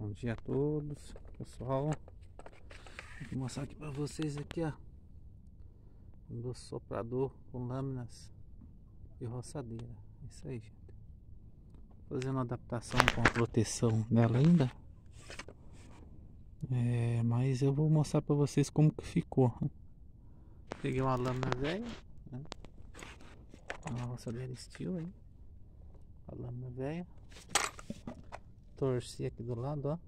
Bom dia a todos, pessoal. Vou mostrar aqui para vocês aqui, ó. O meu soprador com lâminas de roçadeira. Isso aí, gente. Fazendo adaptação com a proteção nela ainda. É, mas eu vou mostrar para vocês como que ficou. Peguei uma lâmina velha, né? uma roçadeira estilo aí. A lâmina velha torcer aqui do lado, ó.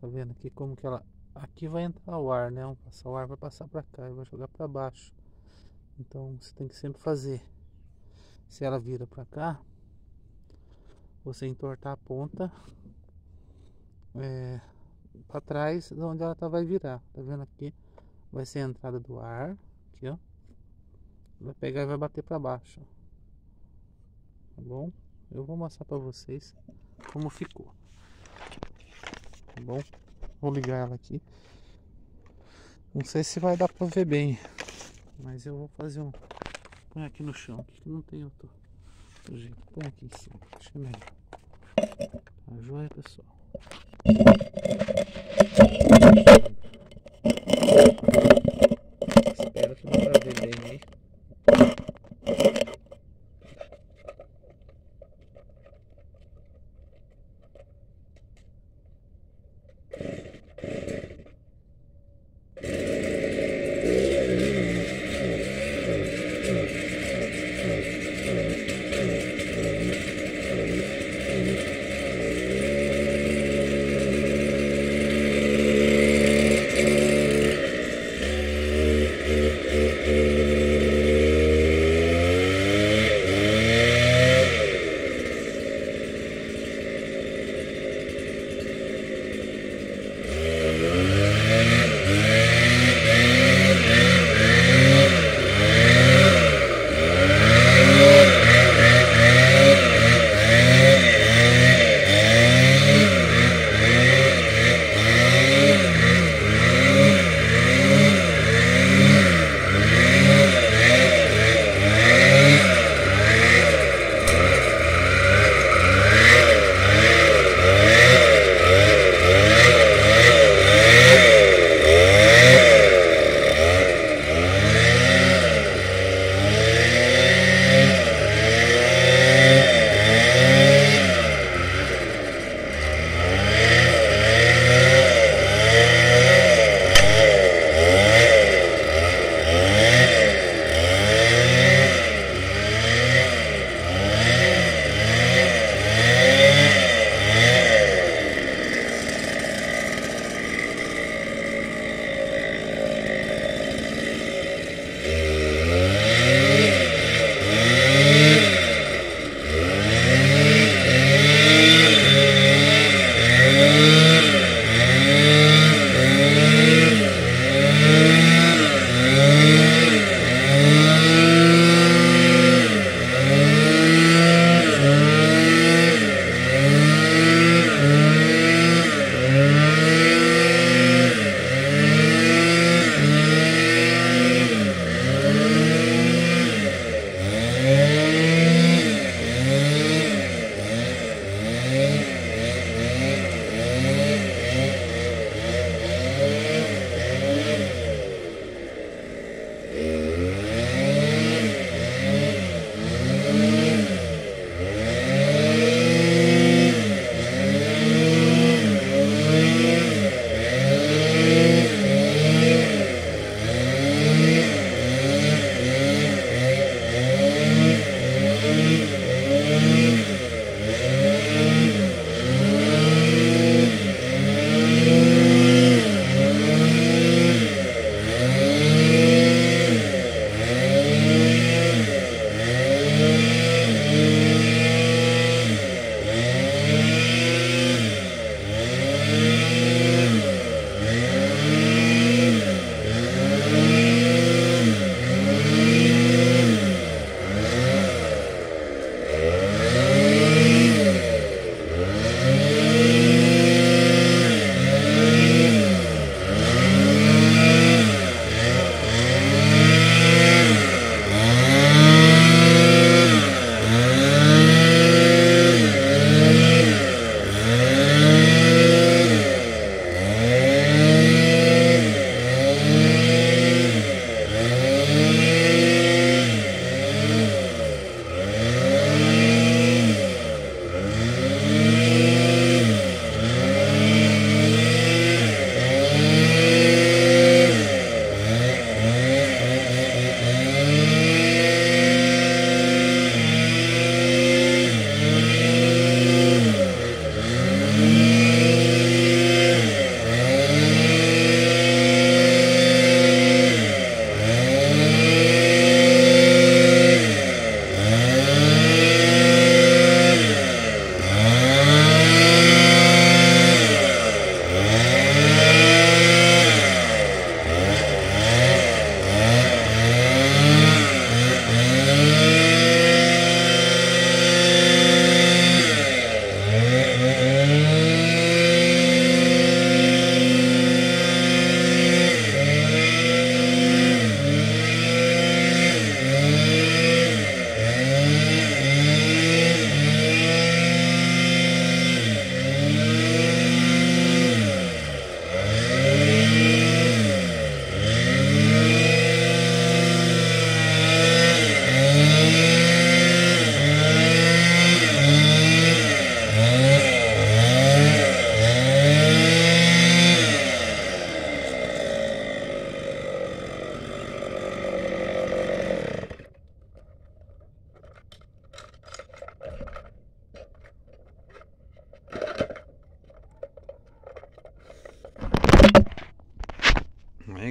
Tá vendo aqui como que ela... Aqui vai entrar o ar, né? O ar vai passar pra cá e vai jogar pra baixo. Então você tem que sempre fazer. Se ela vira pra cá, você entortar a ponta é, pra trás de onde ela tá, vai virar. Tá vendo aqui? Vai ser a entrada do ar. Aqui, ó. Vai pegar e vai bater pra baixo. Tá bom? Eu vou mostrar pra vocês como ficou. Tá bom? Vou ligar ela aqui. Não sei se vai dar pra ver bem. Mas eu vou fazer um. Põe aqui no chão, que não tem outro, outro jeito. Põe aqui em cima. Acho que. Tá joia, pessoal?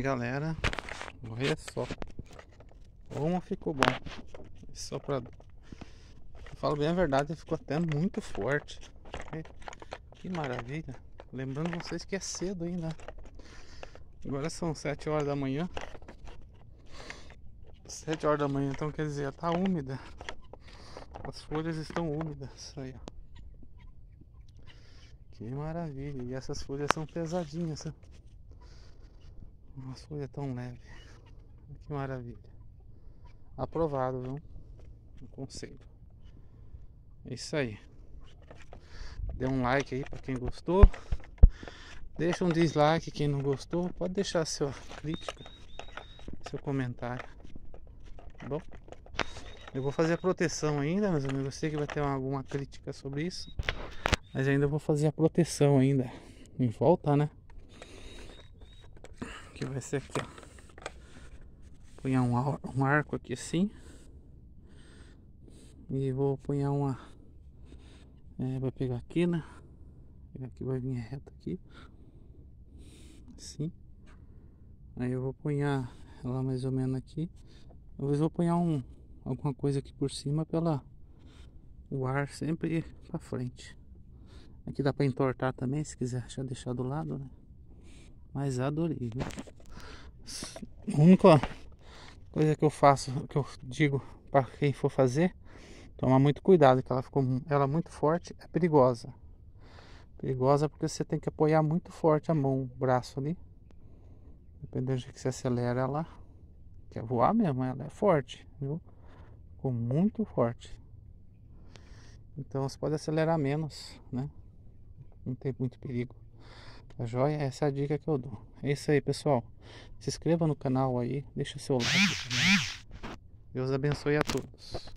Galera. Olha só. Como ficou bom. Só pra. Eu falo bem a verdade, ficou até muito forte. Que maravilha. Lembrando vocês que é cedo ainda. Agora são 7 horas da manhã. 7 horas da manhã, então quer dizer, tá úmida. As folhas estão úmidas. Aí, ó. Que maravilha. E essas folhas são pesadinhas. Né? Uma folha tão leve. Que maravilha. Aprovado, viu? Um conselho. É isso aí. Dê um like aí para quem gostou. Deixa um dislike quem não gostou. Pode deixar sua crítica, seu comentário. Tá bom? Eu vou fazer a proteção ainda, meus amigos. Eu sei que vai ter alguma crítica sobre isso. Mas ainda vou fazer a proteção ainda. Em volta, né? Que vai ser aqui, ó. Punhar um, um arco aqui assim. E vou punhar uma. É, vai pegar aqui, né? Aqui vai vir reto aqui. Assim. Aí eu vou punhar ela mais ou menos aqui. Talvez vou punhar um, alguma coisa aqui por cima pela o ar sempre para frente. Aqui dá para entortar também, se quiser já deixar do lado, né? Mas adorei, viu? A única coisa que eu faço, que eu digo para quem for fazer, tomar muito cuidado, que ela ficou ela é muito forte, é perigosa. Perigosa porque você tem que apoiar muito forte a mão, o braço ali. Dependendo de que você acelera ela, quer voar mesmo, ela é forte, viu? Ficou muito forte. Então você pode acelerar menos, né? Não tem muito perigo. Tá joia? Essa é a dica que eu dou. É isso aí, pessoal. Se inscreva no canal aí, deixa seu like. Deus abençoe a todos.